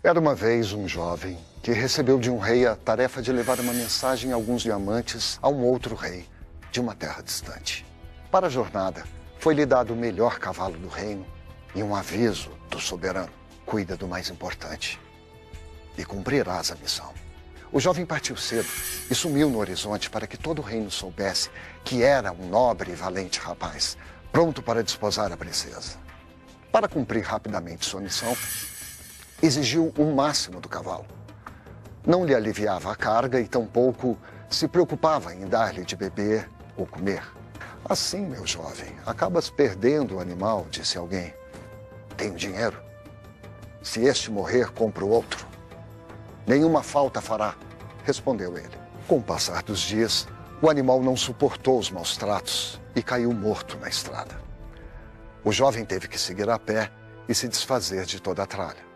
Era uma vez um jovem que recebeu de um rei a tarefa de levar uma mensagem e alguns diamantes a um outro rei de uma terra distante. Para a jornada, foi-lhe dado o melhor cavalo do reino e um aviso do soberano: cuida do mais importante e cumprirás a missão. O jovem partiu cedo e sumiu no horizonte para que todo o reino soubesse que era um nobre e valente rapaz, pronto para desposar a princesa. Para cumprir rapidamente sua missão, exigiu o máximo do cavalo. Não lhe aliviava a carga e tampouco se preocupava em dar-lhe de beber ou comer. Assim, meu jovem, acabas perdendo o animal, disse alguém. Tenho dinheiro. Se este morrer, compro outro. Nenhuma falta fará, respondeu ele. Com o passar dos dias, o animal não suportou os maus tratos e caiu morto na estrada. O jovem teve que seguir a pé e se desfazer de toda a tralha.